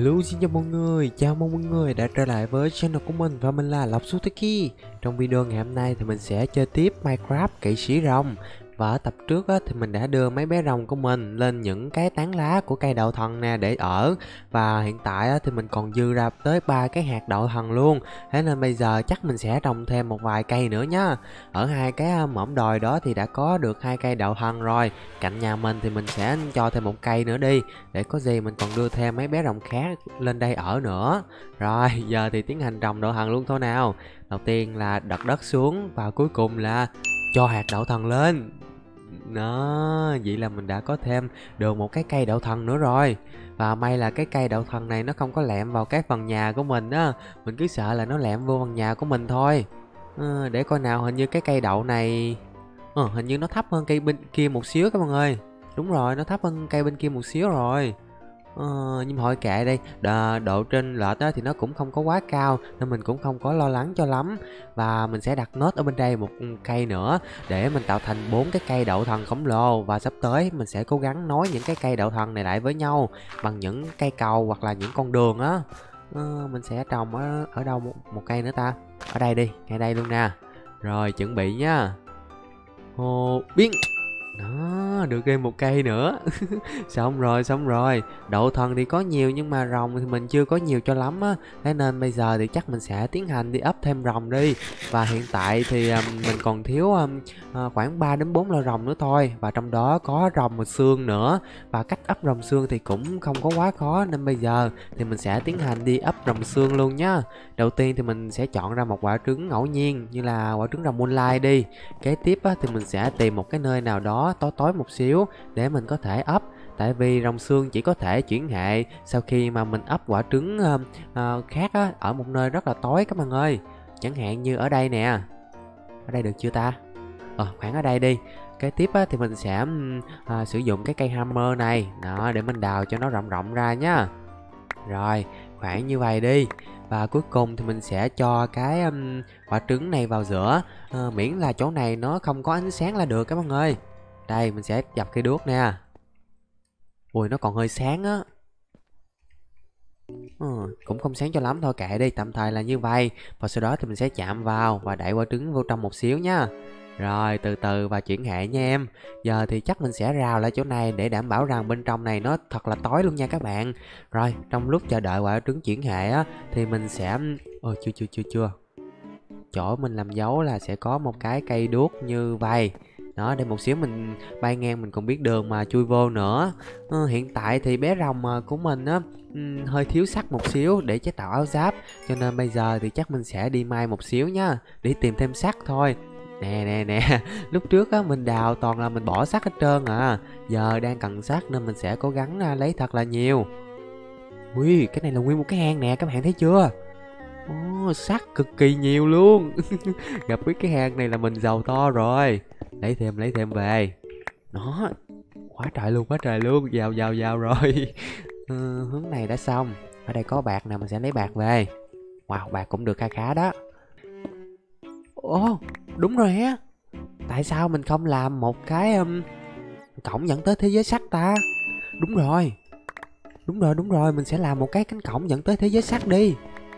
Hello xin chào mọi người, chào mừng mọi người đã trở lại với channel của mình và mình là Lộc Sutaki Trong video ngày hôm nay thì mình sẽ chơi tiếp Minecraft kỵ sĩ rồng và ở tập trước á, thì mình đã đưa mấy bé rồng của mình lên những cái tán lá của cây đậu thần nè để ở. Và hiện tại á, thì mình còn dư ra tới ba cái hạt đậu thần luôn. Thế nên bây giờ chắc mình sẽ trồng thêm một vài cây nữa nhá. Ở hai cái à, mỏm đồi đó thì đã có được hai cây đậu thần rồi. Cạnh nhà mình thì mình sẽ cho thêm một cây nữa đi. Để có gì mình còn đưa thêm mấy bé rồng khác lên đây ở nữa. Rồi giờ thì tiến hành trồng đậu thần luôn thôi nào. Đầu tiên là đặt đất xuống và cuối cùng là cho hạt đậu thần lên đó, vậy là mình đã có thêm được một cái cây đậu thần nữa rồi. Và may là cái cây đậu thần này nó không có lẹm vào cái phần nhà của mình á. Mình cứ sợ là nó lẹm vô phần nhà của mình thôi. À, Để coi nào, hình như cái cây đậu này à, Hình như nó thấp hơn cây bên kia một xíu các bạn ơi. Đúng rồi, nó thấp hơn cây bên kia một xíu rồi. Ờ, nhưng mà thôi kệ đi. Đà, độ trên lợt đó thì nó cũng không có quá cao nên mình cũng không có lo lắng cho lắm. Và mình sẽ đặt nốt ở bên đây một cây nữa để mình tạo thành bốn cái cây đậu thần khổng lồ. Và sắp tới mình sẽ cố gắng nối những cái cây đậu thần này lại với nhau bằng những cây cầu hoặc là những con đường á. Ờ, mình sẽ trồng ở, ở đâu một, một cây nữa ta? Ở đây đi ngay đây luôn nè. Rồi chuẩn bị nhá. Hồ biến đó, được thêm một cây nữa. Xong rồi, xong rồi. Đậu thần thì có nhiều nhưng mà rồng thì mình chưa có nhiều cho lắm á. Thế nên bây giờ thì chắc mình sẽ tiến hành đi ấp thêm rồng đi. Và hiện tại thì um, mình còn thiếu um, uh, khoảng 3 đến 4 lò rồng nữa thôi. Và trong đó có rồng một xương nữa. Và cách ấp rồng xương thì cũng không có quá khó. Nên bây giờ thì mình sẽ tiến hành đi ấp rồng xương luôn nhá. Đầu tiên thì mình sẽ chọn ra một quả trứng ngẫu nhiên Như là quả trứng rồng moonlight đi. Kế tiếp á, thì mình sẽ tìm một cái nơi nào đó tối tối một xíu để mình có thể ấp. Tại vì rồng xương chỉ có thể chuyển hệ sau khi mà mình ấp quả trứng uh, uh, khác á, ở một nơi rất là tối các bạn ơi. Chẳng hạn như ở đây nè. Ở đây được chưa ta? Ờ khoảng ở đây đi. Kế tiếp á, thì mình sẽ uh, sử dụng cái cây hammer này. Đó để mình đào cho nó rộng rộng ra nhá. Rồi khoảng như vậy đi. Và cuối cùng thì mình sẽ cho cái um, quả trứng này vào giữa. Uh, miễn là chỗ này nó không có ánh sáng là được các bạn ơi đây mình sẽ dập cây đuốc nè. Ui nó còn hơi sáng á. Ừ, cũng không sáng cho lắm thôi kệ đi tạm thời là như vậy. Và sau đó thì mình sẽ chạm vào và đẩy quả trứng vô trong một xíu nha. Rồi từ từ và chuyển hệ nha em. Giờ thì chắc mình sẽ rào lại chỗ này để đảm bảo rằng bên trong này nó thật là tối luôn nha các bạn. Rồi trong lúc chờ đợi quả trứng chuyển hệ á Thì mình sẽ... Ôi chưa chưa chưa chưa. Chỗ mình làm dấu là sẽ có một cái cây đuốc như vậy đó để một xíu mình bay ngang mình còn biết đường mà chui vô nữa. Ừ, hiện tại thì bé rồng à, của mình á um, hơi thiếu sắt một xíu để chế tạo áo giáp. Cho nên bây giờ thì chắc mình sẽ đi mai một xíu nhá để tìm thêm sắt thôi. Nè nè nè lúc trước á mình đào toàn là mình bỏ sắt hết trơn à. Giờ đang cần sắt nên mình sẽ cố gắng à, lấy thật là nhiều. Ui cái này là nguyên một cái hang nè các bạn thấy chưa? Oh, sắt cực kỳ nhiều luôn. Gặp biết cái hàng này là mình giàu to rồi. Lấy thêm lấy thêm về. Nó quá trời luôn quá trời luôn. Giàu giàu giàu rồi. Ừ, hướng này đã xong. Ở đây có bạc nè mình sẽ lấy bạc về. Wow bạc cũng được kha khá đó. Ồ đúng rồi á. Tại sao mình không làm một cái um, cổng dẫn tới thế giới sắt ta? Đúng rồi. Đúng rồi đúng rồi. Mình sẽ làm một cái cánh cổng dẫn tới thế giới sắt đi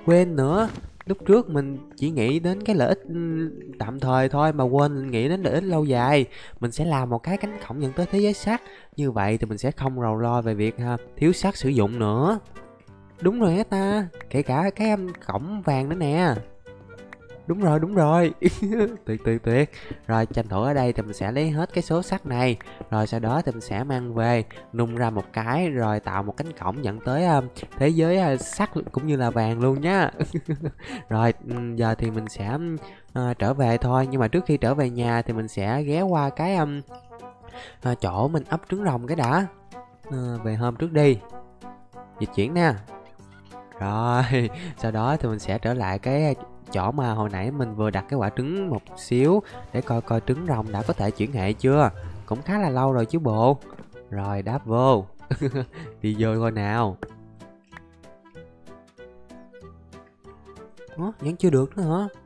quên nữa. Lúc trước mình chỉ nghĩ đến cái lợi ích ừ, tạm thời thôi mà quên nghĩ đến lợi ích lâu dài. Mình sẽ làm một cái cánh cổng dẫn tới thế giới sắt như vậy thì mình sẽ không rầu lo về việc ha, thiếu sắt sử dụng nữa. Đúng rồi hết ta kể cả cái cổng vàng nữa nè đúng rồi đúng rồi. Tuyệt tuyệt tuyệt. Rồi tranh thủ ở đây thì mình sẽ lấy hết cái số sắt này. Rồi sau đó thì mình sẽ mang về nung ra một cái rồi tạo một cánh cổng dẫn tới uh, thế giới uh, sắt cũng như là vàng luôn nhá. Rồi giờ thì mình sẽ uh, trở về thôi. Nhưng mà trước khi trở về nhà thì mình sẽ ghé qua cái um, uh, chỗ mình ấp trứng rồng cái đã. Uh, về hôm trước đi. Dịch chuyển nè. Rồi sau đó thì mình sẽ trở lại cái chỗ mà hồi nãy mình vừa đặt cái quả trứng một xíu để coi coi trứng rồng đã có thể chuyển hệ chưa. Cũng khá là lâu rồi chứ bộ. Rồi đáp vô. Đi vô coi nào. Ủa, vẫn chưa được nữa hả?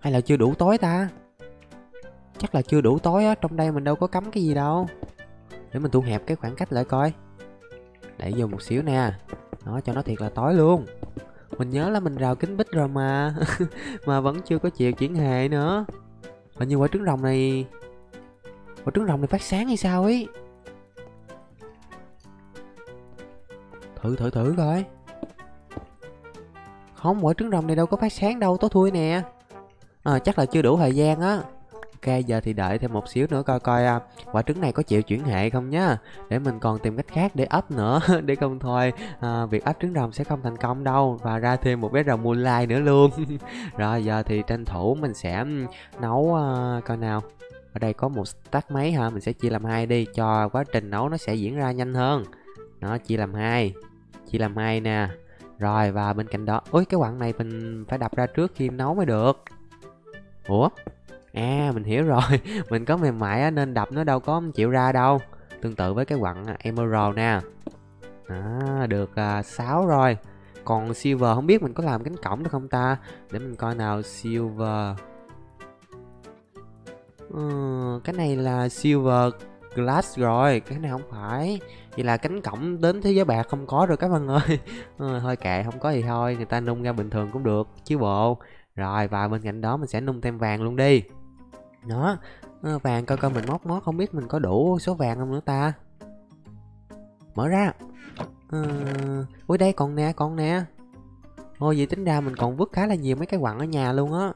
Hay là chưa đủ tối ta? Chắc là chưa đủ tối á trong đây mình đâu có cấm cái gì đâu. Để mình thu hẹp cái khoảng cách lại coi. Đẩy vô một xíu nè. Nó cho nó thiệt là tối luôn mình nhớ là mình rào kính bích rồi mà. Mà vẫn chưa có chịu chuyển hệ nữa. Hình như quả trứng rồng này quả trứng rồng này phát sáng hay sao ấy? Thử thử thử coi. Không quả trứng rồng này đâu có phát sáng đâu tối thui nè. À, chắc là chưa đủ thời gian á ok giờ thì đợi thêm một xíu nữa coi coi à, quả trứng này có chịu chuyển hệ không nhá. Để mình còn tìm cách khác để ấp nữa để không thôi. À, việc ấp trứng rồng sẽ không thành công đâu và ra thêm một bé rồng moonlight nữa luôn. Rồi giờ thì tranh thủ mình sẽ nấu à, coi nào. Ở đây có một stack máy ha mình sẽ chia làm hai đi cho quá trình nấu nó sẽ diễn ra nhanh hơn. Nó chia làm hai chia làm hai nè. Rồi và bên cạnh đó ôi cái quặng này mình phải đập ra trước khi nấu mới được. Ủa? À mình hiểu rồi. Mình có mềm mại á nên đập nó đâu có chịu ra đâu. Tương tự với cái quặng emerald nè. À, được à, 6 rồi. Còn silver không biết mình có làm cánh cổng được không ta? Để mình coi nào silver. Ừ, cái này là silver glass rồi cái này không phải. Vậy là cánh cổng đến thế giới bạc không có rồi các bạn ơi. Ờ, ừ, thôi kệ không có thì thôi. Người ta nung ra bình thường cũng được chứ bộ. Rồi và bên cạnh đó mình sẽ nung thêm vàng luôn đi đó. Vàng coi coi mình móc móc không biết mình có đủ số vàng không nữa ta? Mở ra. Ờ, ui đây còn nè còn nè. Ôi vậy tính ra mình còn vứt khá là nhiều mấy cái quặng ở nhà luôn á.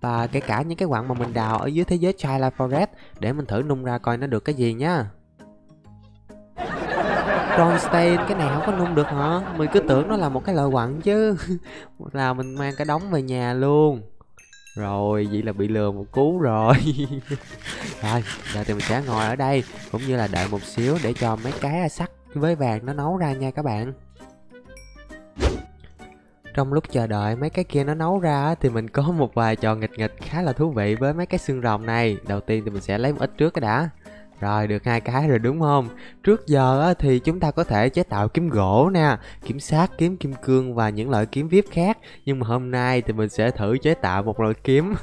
Và kể cả những cái quặng mà mình đào ở dưới thế giới Twilight Forest để mình thử nung ra coi nó được cái gì nhá. Ronstein cái này không có nung được hả? Mình cứ tưởng nó là một cái loại quặng chứ. Là mình mang cái đống về nhà luôn rồi, vậy là bị lừa một cú rồi. Rồi giờ thì mình sẽ ngồi ở đây, cũng như là đợi một xíu để cho mấy cái sắt với vàng nó nấu ra nha các bạn. Trong lúc chờ đợi mấy cái kia nó nấu ra thì mình có một vài trò nghịch nghịch khá là thú vị với mấy cái xương rồng này. Đầu tiên thì mình sẽ lấy một ít trước cái đã rồi được hai cái rồi đúng không? Trước giờ thì chúng ta có thể chế tạo kiếm gỗ nè, kiếm sắt, kiếm kim cương và những loại kiếm vip khác. Nhưng mà hôm nay thì mình sẽ thử chế tạo một loại kiếm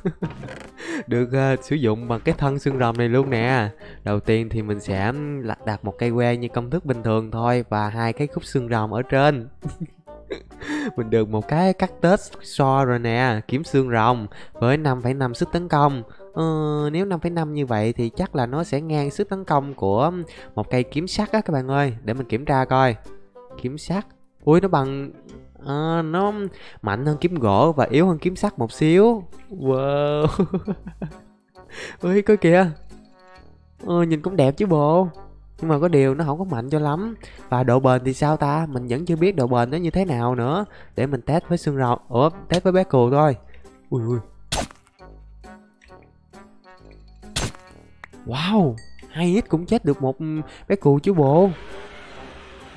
được uh, sử dụng bằng cái thân xương rồng này luôn nè. Đầu tiên thì mình sẽ lặt đặt một cây que như công thức bình thường thôi và hai cái khúc xương rồng ở trên. mình được một cái cắt tết so rồi nè kiếm xương rồng với 5,5 sức tấn công ờ, nếu 5,5 như vậy thì chắc là nó sẽ ngang sức tấn công của một cây kiếm sắt á các bạn ơi. Để mình kiểm tra coi. Kiếm sắt. Ui nó bằng à, nó mạnh hơn kiếm gỗ và yếu hơn kiếm sắt một xíu. Wow. Ui coi kìa. Ờ, nhìn cũng đẹp chứ bộ. Nhưng mà có điều nó không có mạnh cho lắm. Và độ bền thì sao ta? Mình vẫn chưa biết độ bền nó như thế nào nữa. Để mình test với xương rồng. Ủa test với bé cừu thôi. Ui ui. Wow hai ít cũng chết được một bé cừu chứ bộ.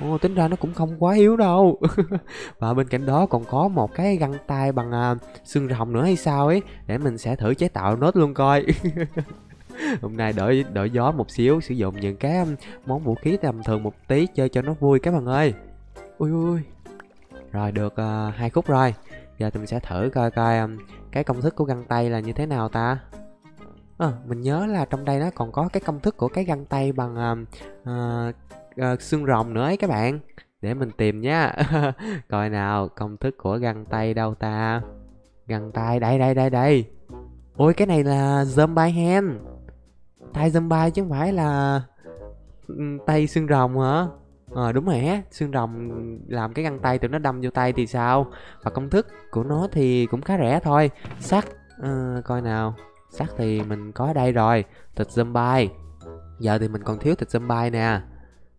Ồ, tính ra nó cũng không quá yếu đâu. Và bên cạnh đó còn có một cái găng tay bằng à, xương rồng nữa hay sao ấy Để mình sẽ thử chế tạo nốt luôn coi. Hôm nay đổi đổi gió một xíu sử dụng những cái món vũ khí tầm thường một tí chơi cho nó vui các bạn ơi. Ui ui rồi được uh, hai khúc rồi. Giờ thì mình sẽ thử coi coi cái công thức của găng tay là như thế nào ta? À, mình nhớ là trong đây nó còn có cái công thức của cái găng tay bằng uh, uh, uh, xương rồng nữa ấy các bạn. Để mình tìm nhá coi nào công thức của găng tay đâu ta? Găng tay đây đây đây đây. Ôi cái này là zombie hand. Tay zombie chứ không phải là tay xương rồng hả? Ờ à, đúng rồi á xương rồng làm cái găng tay tụi nó đâm vô tay thì sao? Và công thức của nó thì cũng khá rẻ thôi. Sắt à, coi nào sắt thì mình có ở đây rồi thịt zombie. Giờ thì mình còn thiếu thịt zombie nè.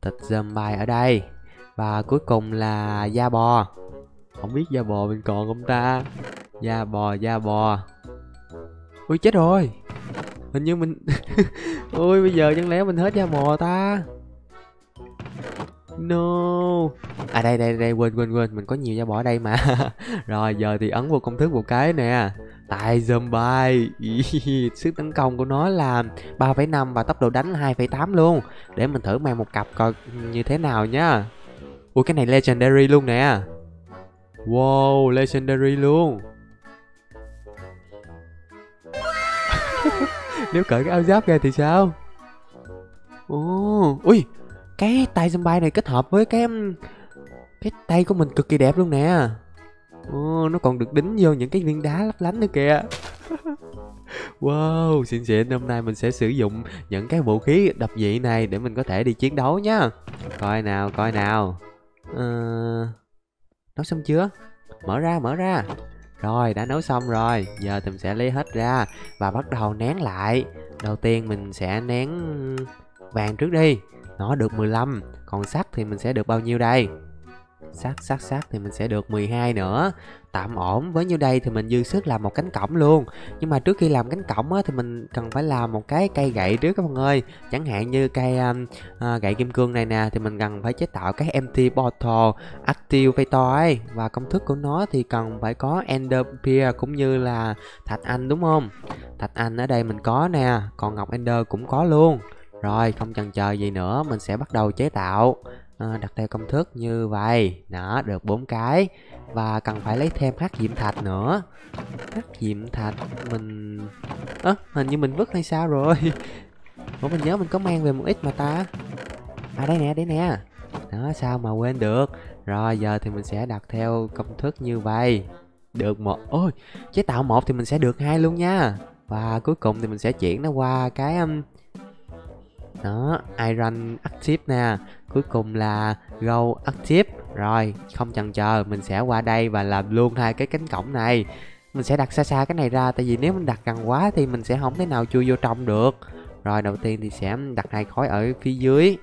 Thịt zombie ở đây. Và cuối cùng là da bò. Không biết da bò mình còn không ta? Da bò da bò. Ui chết rồi. Hình như mình ôi bây giờ chẳng lẽ mình hết da bò ta? No. À đây đây đây quên quên quên. Mình có nhiều da bò ở đây mà. Rồi giờ thì ấn vào công thức một cái nè tại zombie sức tấn công của nó là 3,5 và tốc độ đánh là 2,8 luôn. Để mình thử mang một cặp coi như thế nào nhá. Ui cái này legendary luôn nè. Wow legendary luôn. Nếu cởi cái áo giáp ra thì sao? Oh, ui cái tay zombie này kết hợp với cái cái tay của mình cực kỳ đẹp luôn nè. Ồ, nó còn được đính vô những cái viên đá lấp lánh nữa kìa. Wow, xịn xịn hôm nay mình sẽ sử dụng những cái vũ khí đập dị này để mình có thể đi chiến đấu nhá. Coi nào, coi nào. Ờ... Nấu xong chưa? Mở ra, mở ra. Rồi, đã nấu xong rồi. Giờ thì mình sẽ lấy hết ra Và bắt đầu nén lại. Đầu tiên mình sẽ nén vàng trước đi. Nó được 15 Còn sắt thì mình sẽ được bao nhiêu đây? Sắt, sắt, sắt thì mình sẽ được 12 nữa. Tạm ổn, với nhiêu đây thì mình dư sức làm một cánh cổng luôn. Nhưng mà trước khi làm cánh cổng á, thì mình cần phải làm một cái cây gậy trước các bạn ơi Chẳng hạn như cây um, uh, gậy kim cương này nè Thì mình cần phải chế tạo cái empty portal activator ấy. Và công thức của nó thì cần phải có ender pearl cũng như là thạch anh đúng không? Thạch anh ở đây mình có nè Còn ngọc ender cũng có luôn. Rồi không chần chờ gì nữa mình sẽ bắt đầu chế tạo à, đặt theo công thức như vậy. Đó được bốn cái. Và cần phải lấy thêm hắc diệm thạch nữa. Hắc diệm thạch mình ơ à, hình như mình vứt hay sao rồi? Ủa mình nhớ mình có mang về một ít mà ta. À đây nè đây nè. Đó sao mà quên được? Rồi giờ thì mình sẽ đặt theo công thức như vậy. Được một ôi chế tạo một thì mình sẽ được hai luôn nha. Và cuối cùng thì mình sẽ chuyển nó qua cái um, đó iron active nè. Cuối cùng là go active. Rồi không chần chờ mình sẽ qua đây và làm luôn hai cái cánh cổng này. Mình sẽ đặt xa xa cái này ra tại vì nếu mình đặt gần quá thì mình sẽ không thể nào chui vô trong được. Rồi đầu tiên thì sẽ đặt hai khối ở phía dưới.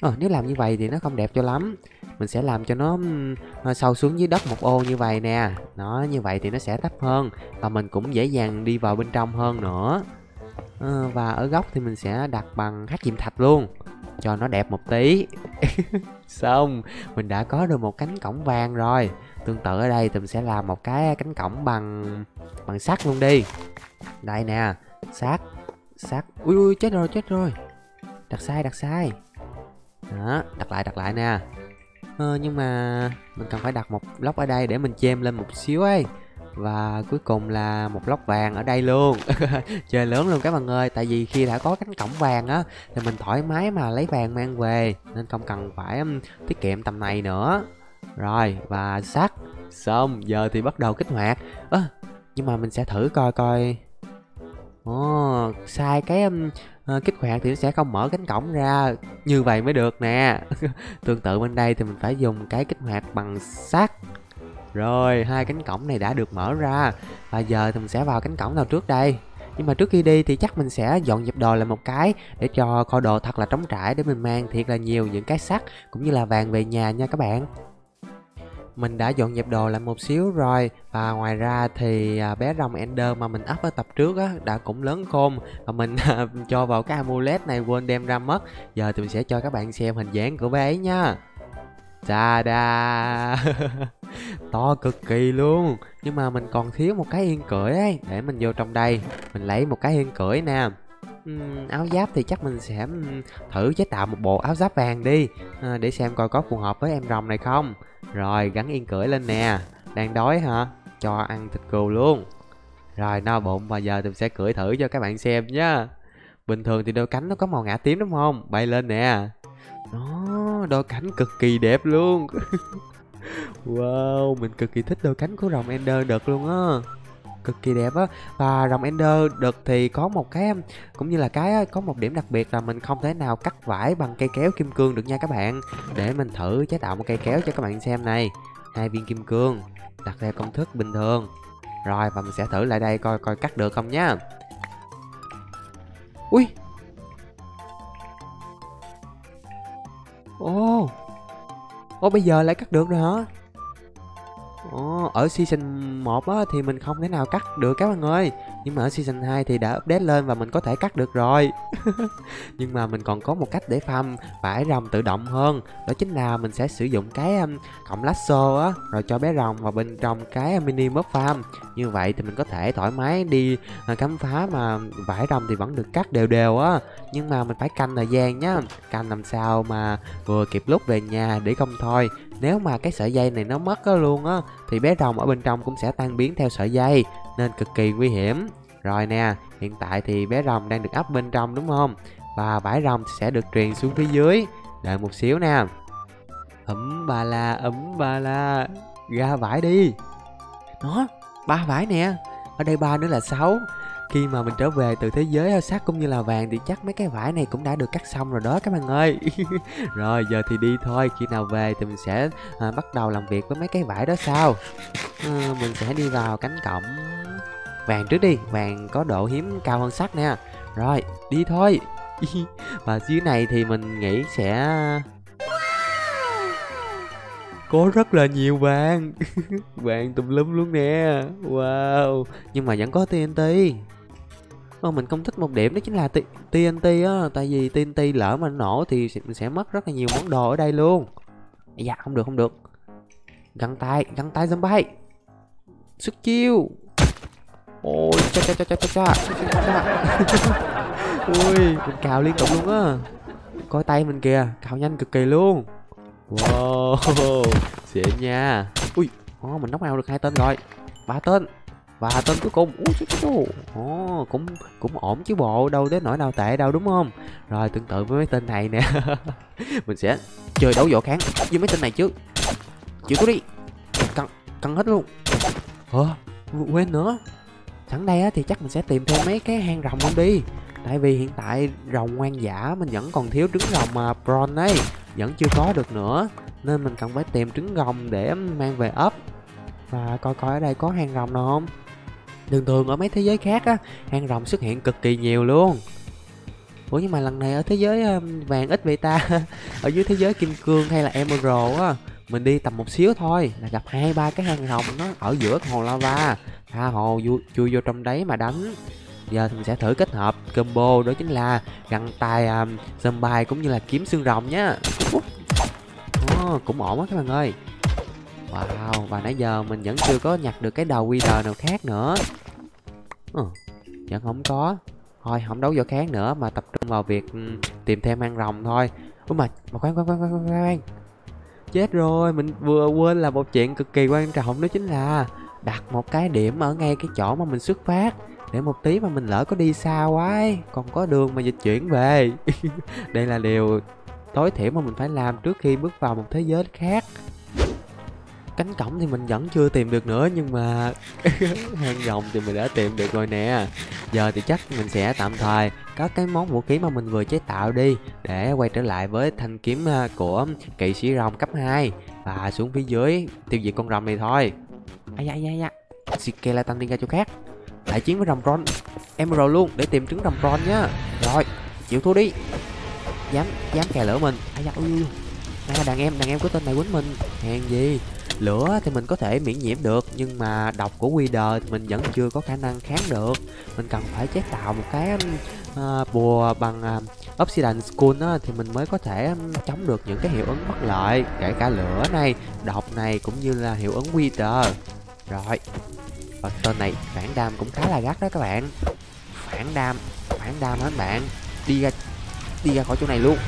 Ờ, nếu làm như vậy thì nó không đẹp cho lắm. Mình sẽ làm cho nó sâu xuống dưới đất một ô như vậy nè. Nó như vậy thì nó sẽ thấp hơn và mình cũng dễ dàng đi vào bên trong hơn nữa à, và ở góc thì mình sẽ đặt bằng hát diệm thạch luôn. Cho nó đẹp một tí. Xong mình đã có được một cánh cổng vàng rồi. Tương tự ở đây thì mình sẽ làm một cái cánh cổng bằng bằng sắt luôn đi. Đây nè sắt sắt. Ui ui chết rồi chết rồi. Đặt sai đặt sai. Đó đặt lại đặt lại nè. Ờ, nhưng mà mình cần phải đặt một lốc ở đây để mình chêm lên một xíu ấy và cuối cùng là một lốc vàng ở đây luôn. Chơi lớn luôn các bạn ơi Tại vì khi đã có cánh cổng vàng á Thì mình thoải mái mà lấy vàng mang về Nên không cần phải tiết kiệm tầm này nữa. Rồi và sắt. Xong giờ thì bắt đầu kích hoạt. À, Nhưng mà mình sẽ thử coi coi. Ồ, sai cái um, uh, kích hoạt thì nó sẽ không mở cánh cổng ra. Như vậy mới được nè. Tương tự bên đây thì mình phải dùng cái kích hoạt bằng sắt rồi, hai cánh cổng này đã được mở ra. Và giờ thì mình sẽ vào cánh cổng nào trước đây? Nhưng mà trước khi đi thì chắc mình sẽ dọn dẹp đồ lại một cái để cho kho đồ thật là trống trải để mình mang thiệt là nhiều những cái sắt cũng như là vàng về nhà nha các bạn. Mình đã dọn dẹp đồ lại một xíu rồi. Và ngoài ra thì à, bé rồng ender mà mình up ở tập trước á đã cũng lớn khôn. Và mình cho vào cái amulet này quên đem ra mất. Giờ thì mình sẽ cho các bạn xem hình dáng của bé ấy nha ta da to cực kỳ luôn. Nhưng mà mình còn thiếu một cái yên cưỡi ấy. Để mình vô trong đây. Mình lấy một cái yên cưỡi nè. Uhm, áo giáp thì chắc mình sẽ thử chế tạo một bộ áo giáp vàng đi. À, để xem coi có phù hợp với em rồng này không. Rồi gắn yên cưỡi lên nè. Đang đói hả? Cho ăn thịt cừu luôn. Rồi no bụng. Và giờ mình sẽ cưỡi thử cho các bạn xem nhá. Bình thường thì đôi cánh nó có màu ngã tím đúng không? Bay lên nè. Nó đôi cánh cực kỳ đẹp luôn. Wow, mình cực kỳ thích đôi cánh của rồng Ender đợt luôn á. Cực kỳ đẹp á. Và rồng ender đợt thì có một cái cũng như là cái có một điểm đặc biệt là mình không thể nào cắt vải bằng cây kéo kim cương được nha các bạn. Để mình thử chế tạo một cây kéo cho các bạn xem này. Hai viên kim cương đặt theo công thức bình thường. Rồi và mình sẽ thử lại đây coi coi cắt được không nhá ui! Ô oh. Ồ bây giờ lại cắt được rồi hả? Ồ, ở season 1 á, thì mình không thể nào cắt được các bạn ơi. Nhưng mà ở season 2 thì đã update lên và mình có thể cắt được rồi. Nhưng mà mình còn có một cách để farm vải rồng tự động hơn. Đó chính là mình sẽ sử dụng cái um, cọng lasso á Rồi cho bé rồng vào bên trong cái mini mob farm. Như vậy thì mình có thể thoải mái đi uh, khám phá mà vải rồng thì vẫn được cắt đều đều á. Nhưng mà mình phải canh thời gian nhá. Canh làm sao mà vừa kịp lúc về nhà để không thôi. Nếu mà cái sợi dây này nó mất á luôn á Thì bé rồng ở bên trong cũng sẽ tan biến theo sợi dây. Nên cực kỳ nguy hiểm. Rồi nè, hiện tại thì bé rồng đang được ấp bên trong đúng không? Và vải rồng sẽ được truyền xuống phía dưới. Đợi một xíu nè. Ấm ba la ấm ba la. Ra vải đi. Nó ba vải nè. Ở đây ba nữa là sáu. Khi mà mình trở về từ thế giới ờ, sắt cũng như là vàng thì chắc mấy cái vải này cũng đã được cắt xong rồi đó các bạn ơi. Rồi giờ thì đi thôi. Khi nào về thì mình sẽ à, bắt đầu làm việc với mấy cái vải đó sao à, ờ, mình sẽ đi vào cánh cổng vàng trước đi vàng có độ hiếm cao hơn sắt nè. Rồi đi thôi. Và dưới này thì mình nghĩ sẽ có rất là nhiều vàng. Vàng tùm lum luôn nè. Wow. Nhưng mà vẫn có tnt Ô, mình không thích một điểm đó chính là TNT á Tại vì TNT lỡ mà nổ thì mình sẽ mất rất là nhiều món đồ ở đây luôn. Dạ không được không được. Găng tay, găng tay zombie Sức chiêu. Ôi cha cha cha cha cha cha. Ui mình cào liên tục luôn á. Coi tay mình kìa, cào nhanh cực kỳ luôn. Wow Xịn nha. Ui oh, mình nóc nào được hai tên rồi. Ba tên và tên cuối cùng. Ồ, cũng cũng ổn chứ bộ đâu đến nỗi nào tệ đâu đúng không? Rồi tương tự với mấy tên này nè. Mình sẽ chơi đấu võ kháng với mấy tên này chứ chịu có đi. Căng căng hết luôn. Ờ quên nữa sẵn đây á thì chắc mình sẽ tìm thêm mấy cái hang rồng luôn đi. Tại vì hiện tại rồng hoang dã mình vẫn còn thiếu trứng rồng mà bron ấy vẫn chưa có được nữa. Nên mình cần phải tìm trứng rồng để mang về ấp. Và coi coi ở đây có hang rồng nào không? Thường thường ở mấy thế giới khác á, hang rồng xuất hiện cực kỳ nhiều luôn. Ủa nhưng mà lần này ở thế giới vàng ít vậy ta? Ở dưới thế giới kim cương hay là emerald á Mình đi tầm một xíu thôi là gặp hai ba cái hang rồng nó ở giữa hồ lava. Tha hồ chui vô trong đấy mà đánh. Giờ thì mình sẽ thử kết hợp combo đó chính là găng tay à, um, zombie cũng như là kiếm xương rồng nhá. Oh, Cũng ổn á các bạn ơi. Wow, và nãy giờ mình vẫn chưa có nhặt được cái đầu Wither nào khác nữa. Ừ, Vẫn không có. Thôi, không đấu võ kháng nữa mà tập trung vào việc ừ, tìm thêm ăn rồng thôi. Ủa mà, mà khoan khoan khoan khoan khoan. Chết rồi, mình vừa quên là một chuyện cực kỳ quan trọng đó chính là Đặt một cái điểm ở ngay cái chỗ mà mình xuất phát để một tí mà mình lỡ có đi xa quá ấy, còn có đường mà dịch chuyển về. Đây là điều tối thiểu mà mình phải làm trước khi bước vào một thế giới khác. Cánh cổng thì mình vẫn chưa tìm được nữa nhưng mà hang rồng thì mình đã tìm được rồi nè. Giờ thì chắc mình sẽ tạm thời có cái món vũ khí mà mình vừa chế tạo đi để quay trở lại với thanh kiếm à, của kỵ sĩ rồng cấp 2 và xuống phía dưới tiêu diệt con rồng này thôi ai da ai da ai da. Skeleton đi ra chỗ khác. Đại chiến với rồng ron emerald luôn để tìm trứng rồng ron nhá rồi chịu thua đi. Dám dám kè lửa mình. Ai da ui. Là đàn em đàn em của tên này quýnh mình. Hèn gì? Lửa thì mình có thể miễn nhiễm được nhưng mà độc của quy đờ thì mình vẫn chưa có khả năng kháng được. Mình cần phải chế tạo một cái uh, bùa bằng uh, Obsidian school á, thì mình mới có thể um, chống được những cái hiệu ứng bất lợi kể cả lửa này độc này cũng như là hiệu ứng quy đờ rồi. Và tên này phản đam cũng khá là gắt đó các bạn. Phản đam phản đam hết bạn? Đi ra đi ra khỏi chỗ này luôn.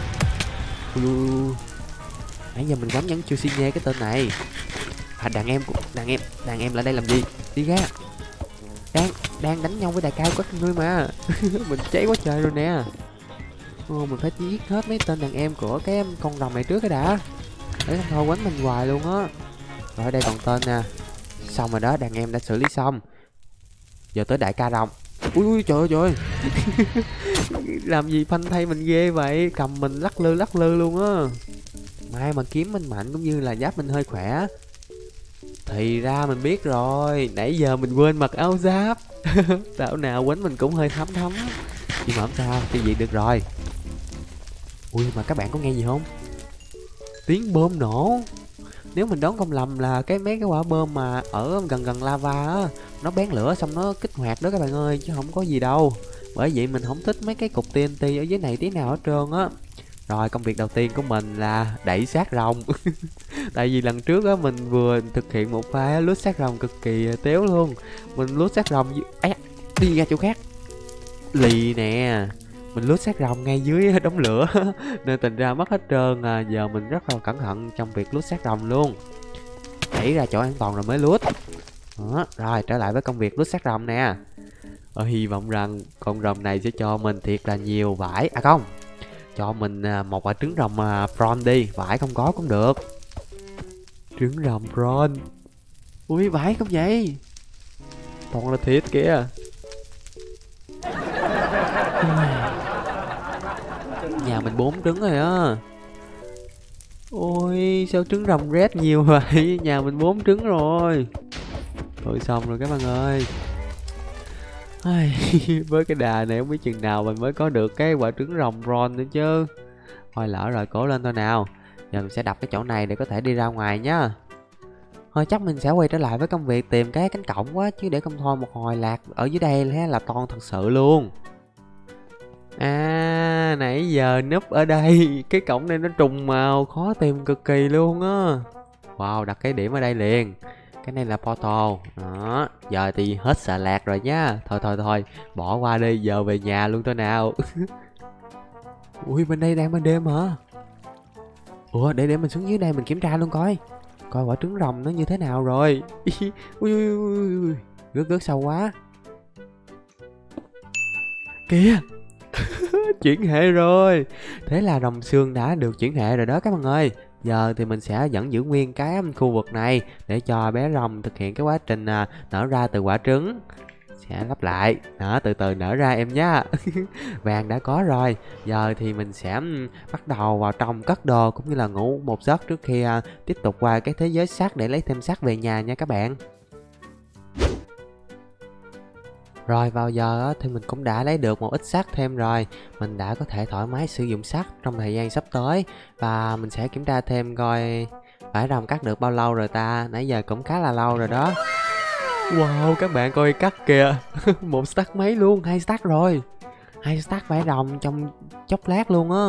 Nãy giờ mình bấm nhấn chưa xin nghe cái tên này. À đàn em đàn em đàn em lại đây làm gì? Đi ra. Đang đang đánh nhau với đại cao các ngươi mà. Mình cháy quá trời rồi nè. Ồ, mình phải giết hết mấy tên đàn em của cái con rồng này trước cái đã. Để thằng thôi quánh mình hoài luôn á. Rồi đây còn tên nè xong rồi đó đàn em đã xử lý xong. Giờ tới đại ca rồng. Ui ui trời ơi trời làm gì phanh thay mình ghê vậy? Cầm mình lắc lư lắc lư luôn á. Mai mà kiếm mình mạnh cũng như là giáp mình hơi khỏe. Thì ra mình biết rồi nãy giờ mình quên mặc áo giáp. Dạo nào quánh mình cũng hơi thấm thấm. Nhưng mà không sao, tiêu diệt được rồi. Ui mà các bạn có nghe gì không? Tiếng bơm nổ. Nếu mình đoán không lầm là cái mấy cái quả bơm mà ở gần gần lava á, Nó bén lửa xong nó kích hoạt đó các bạn ơi, Chứ không có gì đâu. Bởi vậy mình không thích mấy cái cục TNT ở dưới này tí nào hết trơn á. Rồi, công việc đầu tiên của mình là đẩy xác rồng. Tại vì lần trước á, mình vừa thực hiện một pha lút xác rồng cực kỳ téo luôn. Mình lút xác rồng ấy đi ra chỗ khác. Lì nè. Mình lút xác rồng ngay dưới đống lửa. Nên tình ra mất hết trơn à. Giờ mình rất là cẩn thận trong việc lút xác rồng luôn. Đẩy ra chỗ an toàn rồi mới lút đó, Rồi trở lại với công việc lút xác rồng nè. Ờ, hy vọng rằng con rồng này sẽ cho mình thiệt là nhiều vải. À không. Cho mình à, một quả trứng rồng à, prawn đi. Vải không có cũng được. Trứng rồng prawn. Ui vải không vậy? Toàn là thịt kìa nhà mình bốn trứng rồi á. Ôi, sao trứng rồng red nhiều vậy? Nhà mình bốn trứng rồi. Thôi xong rồi các bạn ơi. Với cái đà này không biết chừng nào mình mới có được cái quả trứng rồng ron nữa chứ. Thôi lỡ rồi, cố lên thôi nào. Giờ mình sẽ đập cái chỗ này để có thể đi ra ngoài nhá. Thôi chắc mình sẽ quay trở lại với công việc tìm cái cánh cổng quá, chứ để không thôi một hồi lạc ở dưới đây là toàn thật sự luôn à nãy giờ núp ở đây. Cái cổng này nó trùng màu, khó tìm cực kỳ luôn á. Wow, đặt cái điểm ở đây liền. Cái này là portal. Đó, giờ thì hết xà lạc rồi nhá. Thôi thôi thôi, bỏ qua đi, giờ về nhà luôn thôi nào. Ui, bên đây đang ban đêm hả? Ủa, để để mình xuống dưới đây mình kiểm tra luôn coi. Coi quả trứng rồng nó như thế nào rồi. Ui ui ui ui. Rớt rớt sâu quá. Kìa chuyển hệ rồi. Thế là rồng xương đã được chuyển hệ rồi đó các bạn ơi. Giờ thì mình sẽ vẫn giữ nguyên cái khu vực này để cho bé rồng thực hiện cái quá trình à, nở ra từ quả trứng. Sẽ lắp lại. Đó, từ từ nở ra em nhá. Vàng đã có rồi. Giờ thì mình sẽ bắt đầu vào trong cất đồ cũng như là ngủ một giấc trước khi à, tiếp tục qua cái thế giới sắt để lấy thêm sắt về nhà nha các bạn rồi vào giờ thì mình cũng đã lấy được một ít sắt thêm rồi. Mình đã có thể thoải mái sử dụng sắt trong thời gian sắp tới. Và mình sẽ kiểm tra thêm coi vải rồng cắt được bao lâu rồi ta. Nãy giờ cũng khá là lâu rồi đó. Wow các bạn coi cắt kìa. Một stack mấy luôn, hai stack rồi. Hai stack vải rồng trong chốc lát luôn á.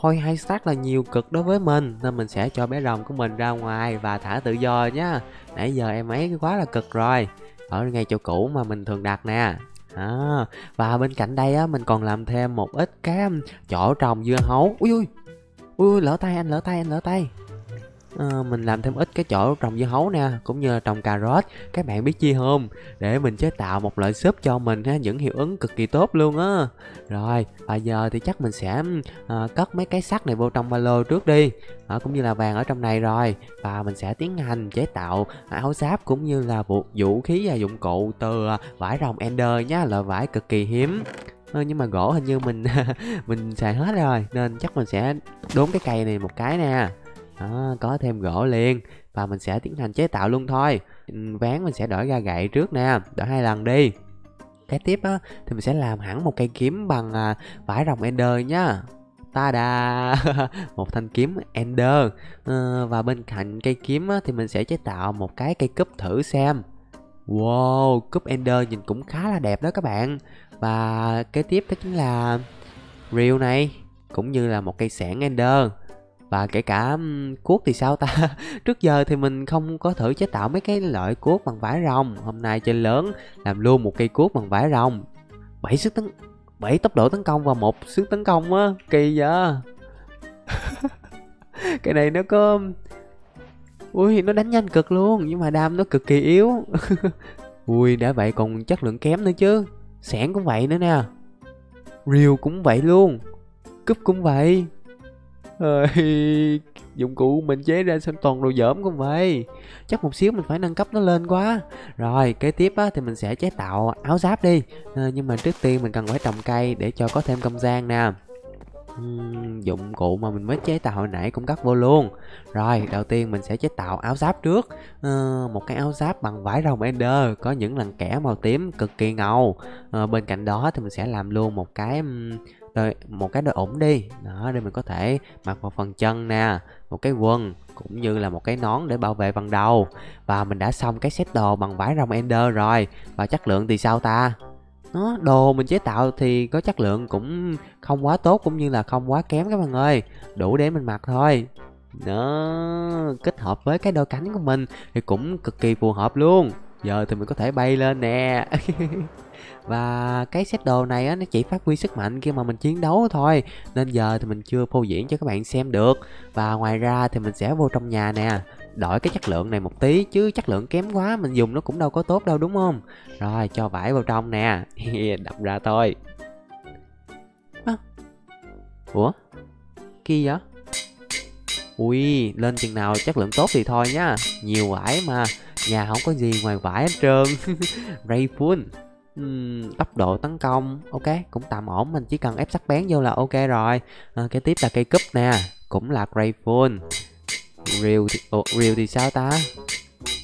Thôi hai stack là nhiều cực đối với mình Nên mình sẽ cho bé rồng của mình ra ngoài và thả tự do nhá Nãy giờ em ấy quá là cực rồi ở ngay chỗ cũ mà mình thường đặt nè. À, và bên cạnh đây á mình còn làm thêm một ít cái chỗ trồng dưa hấu. Ui ui ui lỡ tay anh lỡ tay anh lỡ tay à, mình làm thêm ít cái chỗ trồng dưa hấu nè cũng như là trồng cà rốt. Các bạn biết chi không? Để mình chế tạo một loại súp cho mình ha những hiệu ứng cực kỳ tốt luôn á. Rồi bây giờ thì chắc mình sẽ à, cất mấy cái sắt này vô trong ba lô trước đi. À, cũng như là vàng ở trong này rồi. Và mình sẽ tiến hành chế tạo áo giáp cũng như là vũ, vũ khí và dụng cụ từ vải rồng ender nhá loại vải cực kỳ hiếm. Nhưng mà gỗ hình như mình mình xài hết rồi nên chắc mình sẽ đốn cái cây này một cái nè đó, có thêm gỗ liền. Và mình sẽ tiến hành chế tạo luôn thôi. Ừ, ván mình sẽ đổi ra gậy trước nè đổi hai lần đi. Cái tiếp á thì mình sẽ làm hẳn một cây kiếm bằng à, vải rồng ender nhá. Ta da một thanh kiếm ender. À, và bên cạnh cây kiếm á, thì mình sẽ chế tạo một cái cây cúp thử xem. Wow cúp ender nhìn cũng khá là đẹp đó các bạn. Và kế tiếp đó chính là rìu này cũng như là một cây sẻn ender và kể cả cuốc thì sao ta? Trước giờ thì mình không có thử chế tạo mấy cái loại cuốc bằng vải rồng. Hôm nay chơi lớn, làm luôn một cây cuốc bằng vải rồng. Bảy sức tấn, bảy tốc độ tấn công và một sức tấn công á, kỳ vậy. Cái này nó có, ui, nó đánh nhanh cực luôn, nhưng mà đam nó cực kỳ yếu. Ui, đã vậy còn chất lượng kém nữa chứ. Sẻn cũng vậy nữa nè. Rìu cũng vậy luôn. Cúp cũng vậy dụng cụ mình chế ra xem toàn đồ dởm không vậy? Chắc một xíu mình phải nâng cấp nó lên quá. Rồi kế tiếp á, thì mình sẽ chế tạo áo giáp đi. À, nhưng mà trước tiên mình cần phải trồng cây để cho có thêm không gian nè. Uhm, dụng cụ mà mình mới chế tạo hồi nãy cũng cắt vô luôn. Rồi đầu tiên mình sẽ chế tạo áo giáp trước. À, một cái áo giáp bằng vải rồng ender có những lần kẻ màu tím cực kỳ ngầu. À, bên cạnh đó thì mình sẽ làm luôn một cái đôi một cái đôi ủng đi. Đó, để mình có thể mặc vào phần chân nè, một cái quần, cũng như là một cái nón để bảo vệ phần đầu. Và mình đã xong cái set đồ bằng vải rồng ender rồi. Và chất lượng thì sao ta? Nó, đồ mình chế tạo thì có chất lượng cũng không quá tốt, cũng như là không quá kém các bạn ơi. Đủ để mình mặc thôi. Nó kết hợp với cái đôi cánh của mình thì cũng cực kỳ phù hợp luôn. Giờ thì mình có thể bay lên nè. và cái set đồ này á nó chỉ phát huy sức mạnh khi mà mình chiến đấu thôi. Nên giờ thì mình chưa phô diễn cho các bạn xem được. Và ngoài ra thì mình sẽ vô trong nhà nè đổi cái chất lượng này một tí chứ chất lượng kém quá mình dùng nó cũng đâu có tốt đâu đúng không? Rồi cho vải vào trong nè. Đập ra thôi. À. ủa? Tucky vậy? Ui lên chừng nào chất lượng tốt thì thôi nhá. Nhiều vải mà. Nhà không có gì ngoài vải hết trơn. Ray full uhm, tốc độ tấn công ok cũng tạm ổn mình chỉ cần ép sắc bén vô là ok rồi. Ờ, à, cái tiếp là cây cúp nè cũng là ray real thì, ồ, real thì sao ta?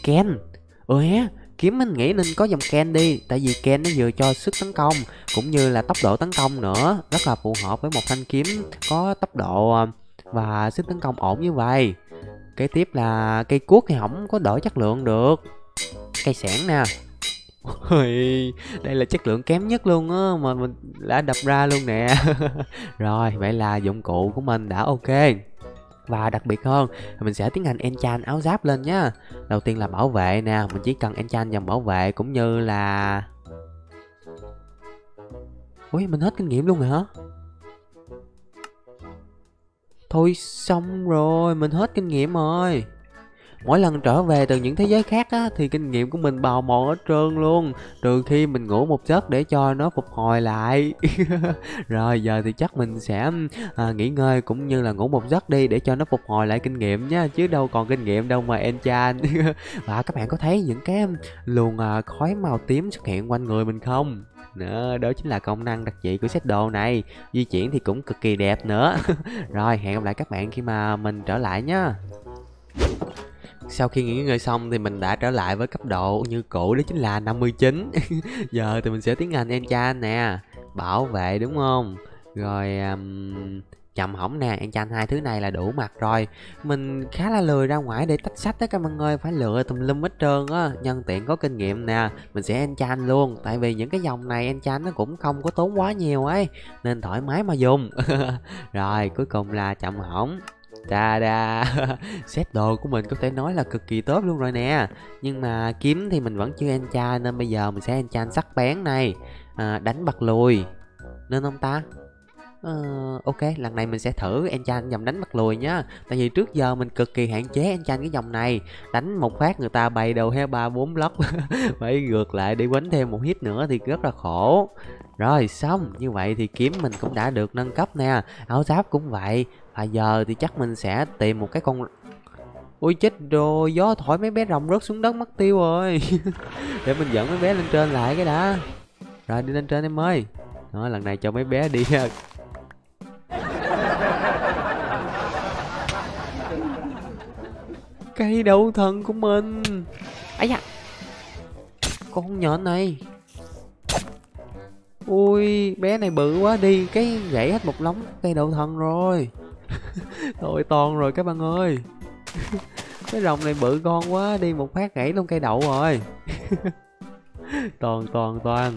Ken. Ừ hé kiếm mình nghĩ nên có dòng ken đi tại vì ken nó vừa cho sức tấn công cũng như là tốc độ tấn công nữa rất là phù hợp với một thanh kiếm có tốc độ ờ, và sức tấn công ổn như vậy. Kế tiếp là cây cuốc thì không có đổi chất lượng được. Cây sẻn nè. đây là chất lượng kém nhất luôn á, mà mình đã đập ra luôn nè. Rồi, vậy là dụng cụ của mình đã ok. Và đặc biệt hơn, mình sẽ tiến hành enchant áo giáp lên nhá. Đầu tiên là bảo vệ nè, mình chỉ cần enchant dòng bảo vệ cũng như là ui, mình hết kinh nghiệm luôn rồi hả? Thôi xong rồi, mình hết kinh nghiệm rồi mỗi lần trở về từ những thế giới khác á thì kinh nghiệm của mình bào mòn hết trơn luôn. Trừ khi mình ngủ một giấc để cho nó phục hồi lại. Rồi giờ thì chắc mình sẽ à, nghỉ ngơi cũng như là ngủ một giấc đi để cho nó phục hồi lại kinh nghiệm nhá chứ đâu còn kinh nghiệm đâu mà enchan và các bạn có thấy những cái luồng à, khói màu tím xuất hiện quanh người mình không? Nữa đó chính là công năng đặc dị của set đồ này. Di chuyển thì cũng cực kỳ đẹp nữa. Rồi hẹn gặp lại các bạn khi mà mình trở lại nhá sau khi nghỉ ngơi xong thì mình đã trở lại với cấp độ như cũ đó chính là 59 Giờ thì mình sẽ tiến hành enchant nè Bảo vệ đúng không? Rồi um, chậm hỏng nè enchant hai thứ này là đủ mặt rồi. Mình khá là lười ra ngoài để tách sách đó các bạn ơi phải lựa tùm lum hết trơn á. Nhân tiện có kinh nghiệm nè mình sẽ enchant luôn. Tại vì những cái dòng này enchant nó cũng không có tốn quá nhiều ấy nên thoải mái mà dùng. Rồi cuối cùng là chậm hỏng. Ta da Set đồ của mình có thể nói là cực kỳ tốt luôn rồi nè. Nhưng mà kiếm thì mình vẫn chưa enchant Nên bây giờ mình sẽ enchant sắc bén này. À, Đánh bật lùi. Nên không ta? Uh, ok, lần này mình sẽ thử enchant dòng đánh mặt lùi nhá. Tại vì trước giờ mình cực kỳ hạn chế enchant cái dòng này. Đánh một phát người ta bày đầu heo ba bốn block. Phải ngược lại để quánh thêm một hit nữa thì rất là khổ. Rồi xong, như vậy thì kiếm mình cũng đã được nâng cấp nè. Áo giáp cũng vậy. Và giờ thì chắc mình sẽ tìm một cái con Ui chết rồi, gió thổi mấy bé rồng rớt xuống đất mất tiêu rồi. Để mình dẫn mấy bé lên trên lại cái đã. Rồi đi lên trên em ơi. Đó, lần này cho mấy bé đi cây đậu thần của mình. Ấy da. Con nhện này. Ui bé này bự quá đi cái gãy hết một lóng cây đậu thần rồi. Thôi toàn rồi các bạn ơi. Cái rồng này bự con quá đi một phát gãy luôn cây đậu rồi. Toàn toàn toàn.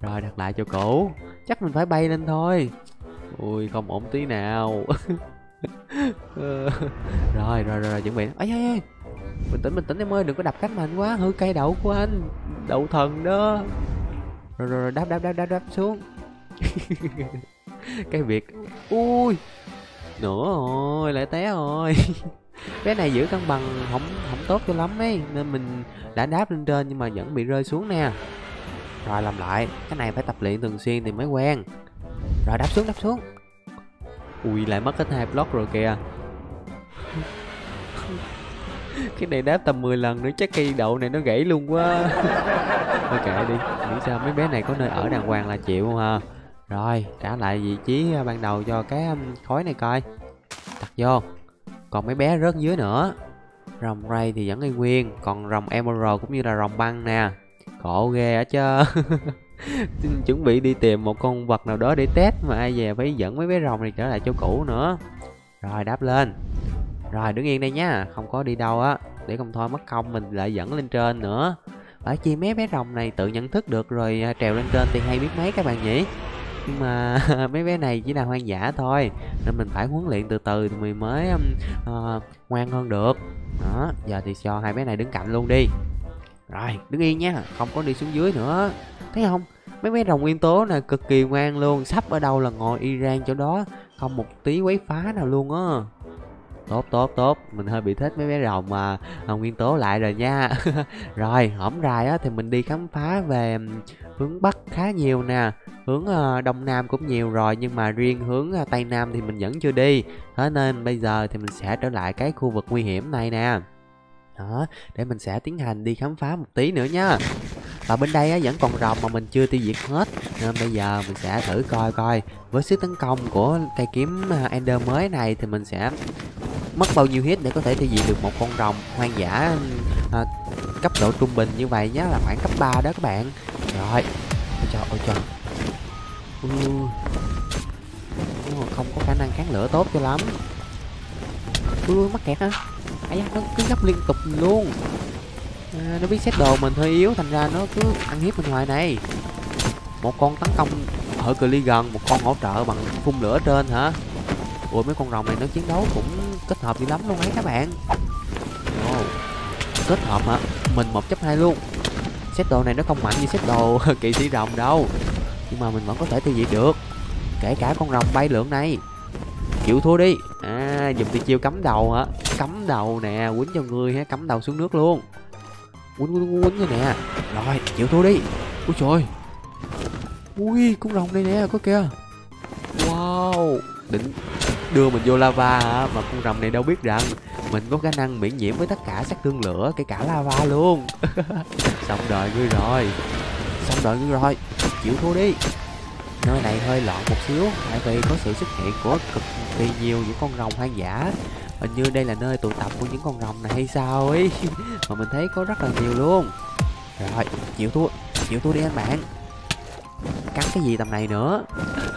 Rồi đặt lại cho cổ. Chắc mình phải bay lên thôi. Ui không ổn tí nào rồi, rồi rồi rồi chuẩn bị. Ấy ấy bình tĩnh bình tĩnh em ơi đừng có đập cách mạnh quá. Hư cây đậu của anh đậu thần đó. Rồi rồi, rồi đáp đáp đáp đáp đáp xuống. Cái việc ui nữa rồi lại té rồi. Cái này giữ cân bằng không không tốt cho lắm ấy nên mình đã đáp lên trên nhưng mà vẫn bị rơi xuống nè. Rồi làm lại. Cái này phải tập luyện thường xuyên thì mới quen. Rồi đáp xuống đáp xuống ui, lại mất hết hai block rồi kìa. Cái này đáp tầm 10 lần nữa, chắc cây đậu này nó gãy luôn quá. Thôi kệ đi, nghĩ sao mấy bé này có nơi ở đàng hoàng là chịu không ha. Rồi, trả lại vị trí à, ban đầu cho cái um, khối này coi. Đặt vô. Còn mấy bé rớt dưới nữa. Rồng ray thì vẫn y nguyên, còn rồng emerald cũng như là rồng băng nè. Khổ ghê á chứ chuẩn bị đi tìm một con vật nào đó để test mà ai về phải dẫn mấy bé rồng này trở lại chỗ cũ nữa. Rồi đáp lên. Rồi đứng yên đây nhá không có đi đâu á. Để không thôi mất công mình lại dẫn lên trên nữa. Phải chi mấy bé rồng này tự nhận thức được rồi à, trèo lên trên thì hay biết mấy các bạn nhỉ? Nhưng mà mấy bé này chỉ là hoang dã thôi nên mình phải huấn luyện từ từ thì mình mới uh, ngoan hơn được. Đó giờ thì cho hai bé này đứng cạnh luôn đi. Rồi đứng yên nha không có đi xuống dưới nữa. Thấy không? Mấy mấy rồng nguyên tố này cực kỳ ngoan luôn. Sắp ở đâu là ngồi Iran chỗ đó, không một tí quấy phá nào luôn á. Tốt tốt tốt. Mình hơi bị thích mấy bé rồng mà hồng nguyên tố lại rồi nha. Rồi, hổm rài á, thì mình đi khám phá về hướng bắc khá nhiều nè. Hướng ờ, đông nam cũng nhiều rồi, nhưng mà riêng hướng ờ, tây nam thì mình vẫn chưa đi. Thế nên bây giờ thì mình sẽ trở lại cái khu vực nguy hiểm này nè. Đó, để mình sẽ tiến hành đi khám phá một tí nữa nha và bên đây á, vẫn còn rồng mà mình chưa tiêu diệt hết. Nên bây giờ mình sẽ thử coi coi. Với sức tấn công của cây kiếm à, ender mới này thì mình sẽ mất bao nhiêu hit để có thể tiêu diệt được một con rồng hoang dã à, cấp độ trung bình như vậy nhé là khoảng cấp 3 đó các bạn. Rồi. Ôi trời ôi trời. Ừ. không có khả năng kháng lửa tốt cho lắm. Ui mắc kẹt hả? Ấy nó cứ gấp liên tục luôn à, nó biết xét đồ mình hơi yếu thành ra nó cứ ăn hiếp mình hoài này. Một con tấn công ở cự ly gần một con hỗ trợ bằng phun lửa trên hả? Ui mấy con rồng này nó chiến đấu cũng kết hợp dữ lắm luôn ấy các bạn. Oh. kết hợp hả? Mình một chấp hai luôn. Xét đồ này nó không mạnh như xét đồ kỵ sĩ rồng đâu nhưng mà mình vẫn có thể tiêu diệt được. Kể cả con rồng bay lượn này. Chịu thua đi. À dùng tiêu chiêu cắm đầu hả? Cắm đầu nè quýnh cho người ha cắm đầu xuống nước luôn quýnh quýnh quýnh rồi nè. Rồi, chịu thua đi. Ui trời. Ui, con rồng đây nè, có kìa. Wow. Định đưa mình vô lava hả? Mà con rồng này đâu biết rằng mình có khả năng miễn nhiễm với tất cả sát thương lửa, kể cả lava luôn. Xong đời ngươi rồi. Xong đời ngươi rồi. Chịu thua đi. Nơi này hơi loạn một xíu, tại vì có sự xuất hiện của cực kỳ nhiều những con rồng hoang dã hình như đây là nơi tụ tập của những con rồng này hay sao ấy. Mà mình thấy có rất là nhiều luôn. Rồi, chịu thua chịu thua đi anh bạn. Cắn cái gì tầm này nữa?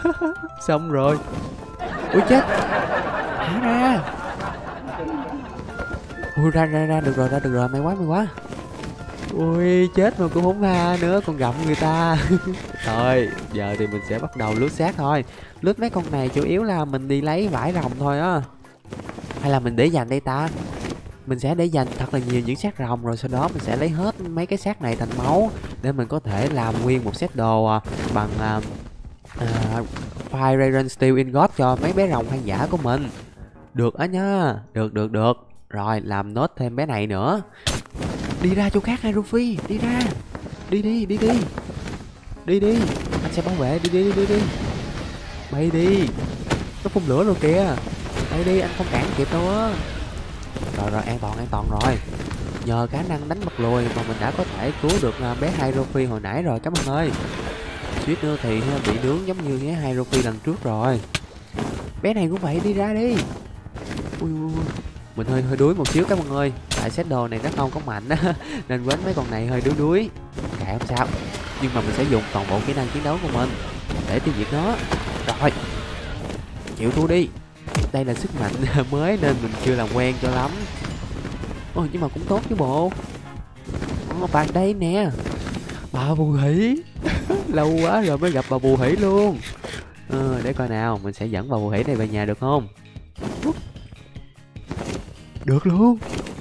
Xong rồi. Ui chết. Hả ra? Ui, ra ra ra, được rồi, ra, được rồi. May quá may quá. Ui, chết mà cũng không ra nữa còn gặm người ta. Rồi, giờ thì mình sẽ bắt đầu lướt xác thôi. Lướt mấy con này chủ yếu là mình đi lấy vải rồng thôi á hay là mình để dành đây ta? Mình sẽ để dành thật là nhiều những xác rồng rồi sau đó mình sẽ lấy hết mấy cái xác này thành máu để mình có thể làm nguyên một set đồ à, bằng uh, uh, Fire Radiant Steel Ingot cho mấy bé rồng hoang dã của mình. Được á nhá. Được được được. Rồi làm nốt thêm bé này nữa. Đi ra chỗ khác hai Rufy, đi ra. Đi đi đi đi. Đi đi. Anh sẽ bảo vệ. Đi đi đi đi đi. Bay đi. Nó phun lửa rồi kìa bay đi anh không cản kịp đâu á. Rồi rồi an toàn an toàn rồi. Nhờ khả năng đánh mặt lùi mà mình đã có thể cứu được à, bé bé rofi hồi nãy rồi cảm ơn ơi. Suýt nữa thì à, bị nướng giống như bé rofi lần trước rồi. Bé này cũng vậy đi ra đi. Ui, ui, ui. mình hơi hơi đuối một xíu các bạn ơi. Tại set đồ này nó không có mạnh á nên quánh mấy con này hơi đuối đuối. Kệ không sao nhưng mà mình sẽ dùng toàn bộ kỹ năng chiến đấu của mình để tiêu diệt nó. Rồi. Chịu thua đi đây là sức mạnh mới nên mình chưa làm quen cho lắm. Ôi nhưng mà cũng tốt chứ bộ. Ồ, bạn đây nè. Bà bù hỉ lâu quá rồi mới gặp bà bù hỉ luôn. Ờ, để coi nào mình sẽ dẫn bà bù hỉ này về nhà được không? Được luôn.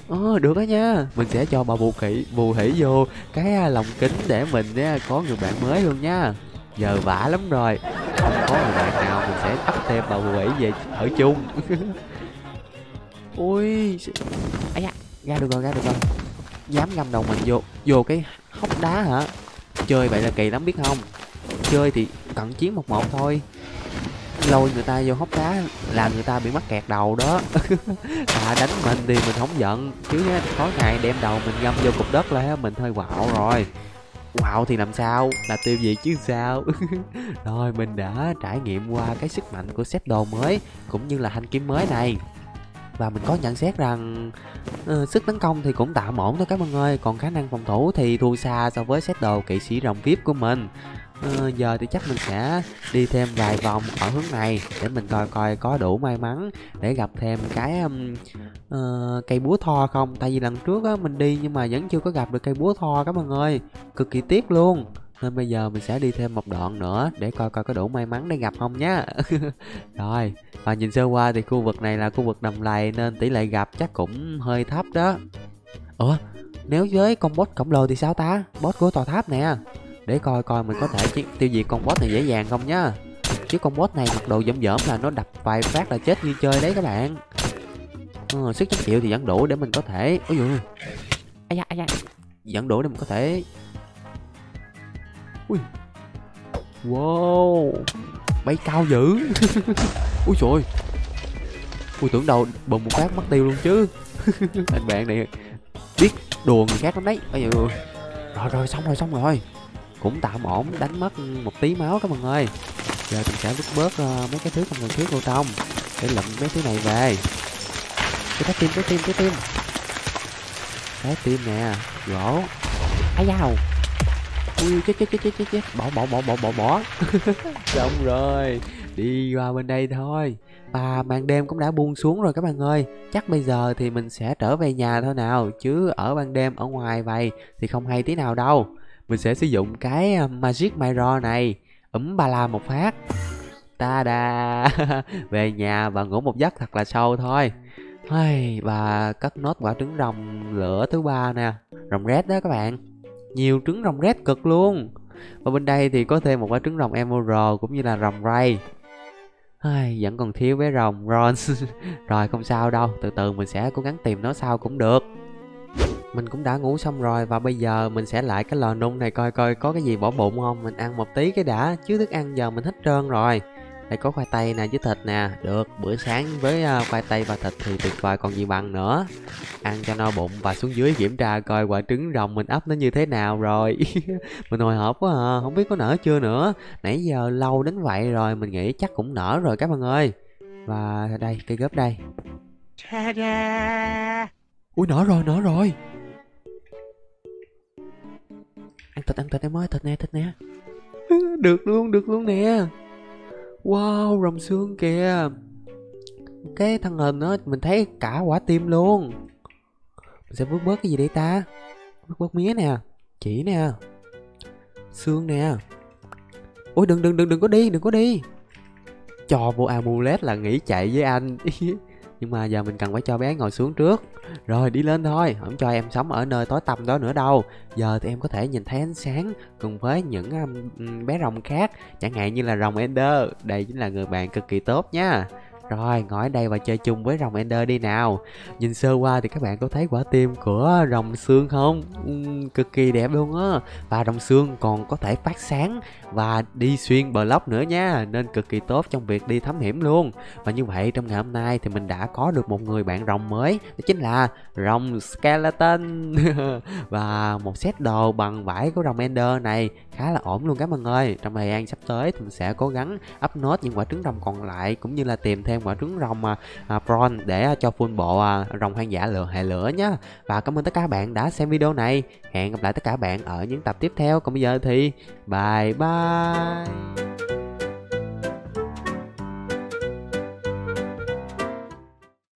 Ờ, được đó nha. Mình sẽ cho bà bù thủy, bù hỉ vô Cái à, lòng kính để mình à, có người bạn mới luôn nha. Giờ vả lắm rồi. Không có người bạn nào sẽ bắt thêm bà quỷ về ở chung. Ui ấy da, ra được rồi, ra được rồi. Dám ngâm đầu mình vô Vô cái hốc đá hả? Chơi vậy là kỳ lắm biết không? Chơi thì cận chiến một một thôi. Lôi người ta vô hốc đá làm người ta bị mắc kẹt đầu đó. À đánh mình thì mình không giận. Chứ á có ngày đem đầu mình ngâm vô cục đất là mình hơi quạo rồi wow thì làm sao? Là tiêu gì chứ sao? Rồi mình đã trải nghiệm qua cái sức mạnh của xếp đồ mới cũng như là thanh kiếm mới này. Và mình có nhận xét rằng uh, sức tấn công thì cũng tạm ổn thôi các bạn ơi. Còn khả năng phòng thủ thì thua xa so với set đồ kỵ sĩ rồng vip của mình. Ờ, giờ thì chắc mình sẽ đi thêm vài vòng ở hướng này để mình coi coi có đủ may mắn để gặp thêm cái um, uh, cây búa tho không? Tại vì lần trước á mình đi nhưng mà vẫn chưa có gặp được cây búa tho các bạn ơi. Cực kỳ tiếc luôn. Nên bây giờ mình sẽ đi thêm một đoạn nữa để coi coi có đủ may mắn để gặp không nhá. Rồi và nhìn sơ qua thì khu vực này là khu vực đầm lầy nên tỷ lệ gặp chắc cũng hơi thấp đó. Ủa nếu với con boss khổng lồ thì sao ta? Boss của tòa tháp nè để coi coi mình có thể tiêu diệt con boss này dễ dàng không nhá. Chứ con boss này mặc đồ dởm dởm là nó đập vài phát là chết như chơi đấy các bạn. Ờ, sức chống chịu thì vẫn đủ để mình có thể ôi dồi ai da ai da. Vẫn đủ để mình có thể ui. Wow. Bay cao dữ. Ui trời ui tưởng đâu bùm một phát mất tiêu luôn chứ. Anh bạn này biết đùa người khác lắm đấy. Ôi trời rồi rồi xong rồi xong rồi cũng tạm ổn đánh mất một tí máu các bạn ơi. Giờ mình sẽ vứt bớt uh, mấy cái thứ không cần thiết vô trong để lụm mấy thứ này về. Cái trái tim trái tim trái tim. Trái tim nè gỗ. Ai dao ui chết chết chết chết chết chết. Bỏ bỏ bỏ bỏ bỏ bỏ. Xong rồi đi qua bên đây thôi. Và màn đêm cũng đã buông xuống rồi các bạn ơi. Chắc bây giờ thì mình sẽ trở về nhà thôi nào chứ ở ban đêm ở ngoài vậy thì không hay tí nào đâu mình sẽ sử dụng cái ờ, magic mirror này. Ấm ba la một phát. Ta da về nhà và ngủ một giấc thật là sâu thôi. Hey, và cất nốt quả trứng rồng lửa thứ ba nè. Rồng red đó các bạn. Nhiều trứng rồng red cực luôn. Và bên đây thì có thêm một quả trứng rồng emerald cũng như là rồng ray. Ai, vẫn còn thiếu bé rồng Ron Rồi không sao đâu. Từ từ mình sẽ cố gắng tìm nó sau cũng được. Mình cũng đã ngủ xong rồi Và bây giờ mình sẽ lại cái lò nung này Coi coi có cái gì bỏ bụng không? Mình ăn một tí cái đã Chứ thức ăn giờ mình hết trơn rồi. Đây có khoai tây nè với thịt nè. Được bữa sáng với uh, khoai tây và thịt thì tuyệt vời còn gì bằng nữa. Ăn cho no bụng và xuống dưới kiểm tra coi quả trứng rồng mình ấp nó như thế nào rồi. Mình hồi hộp quá à Không biết có nở chưa nữa. Nãy giờ lâu đến vậy rồi Mình nghĩ chắc cũng nở rồi các bạn ơi. Và đây cây gớp đây. Ui nở rồi nở rồi thịt ăn thịt em ơi thịt nè thịt nè. Được luôn được luôn nè. Wow, rồng xương kìa. Cái thân hình đó mình thấy cả quả tim luôn. Mình sẽ vứt bớt cái gì đây ta? Vứt bớt mía nè Chỉ nè Xương nè. Ôi đừng đừng đừng đừng có đi đừng có đi. Cho vô amulet là nghỉ chạy với anh. Nhưng mà giờ mình cần phải cho bé ngồi xuống trước. Rồi đi lên thôi Không cho em sống ở nơi tối tăm đó nữa đâu. Giờ thì em có thể nhìn thấy ánh sáng Cùng với những um, bé rồng khác Chẳng hạn như là rồng Ender. Đây chính là người bạn cực kỳ tốt nha. Rồi, ngồi ở đây và chơi chung với rồng Ender đi nào. Nhìn sơ qua thì các bạn có thấy quả tim của rồng xương không? Uhm, cực kỳ đẹp luôn á. Và rồng xương còn có thể phát sáng và đi xuyên bờ lóc nữa nha Nên cực kỳ tốt trong việc đi thám hiểm luôn. Và như vậy trong ngày hôm nay thì mình đã có được một người bạn rồng mới Đó chính là rồng Skeleton. Và một set đồ bằng vải của rồng Ender này khá là ổn luôn các bạn ơi. Trong thời gian sắp tới thì mình sẽ cố gắng up nốt những quả trứng rồng còn lại Cũng như là tìm thêm thêm quả trứng rồng à, à, prawn để à, cho full bộ à, rồng hoang dã lửa hệ lửa nhé và cảm ơn tất cả các bạn đã xem video này hẹn gặp lại tất cả bạn ở những tập tiếp theo. Còn bây giờ thì bye bye.